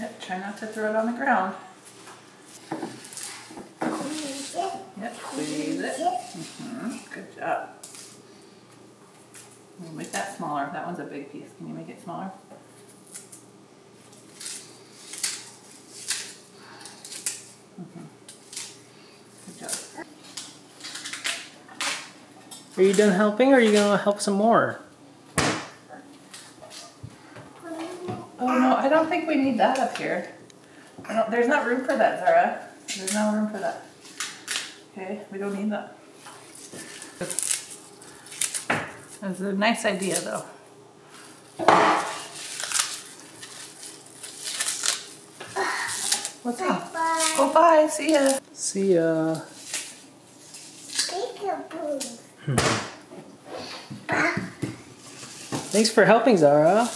Yep, try not to throw it on the ground. Yep, squeeze it. Mhm, Good job. We'll Make that smaller. That one's a big piece. Can you make it smaller? Mhm. Good job. Are you done helping or are you gonna help some more? Oh no, I don't think we need that up here. I don't, there's not room for that, Zara. There's no room for that. Okay, we don't need that. That's a nice idea though. What's up? Bye. Oh, bye. See ya. See ya. Hmm. Thanks for helping, Zara.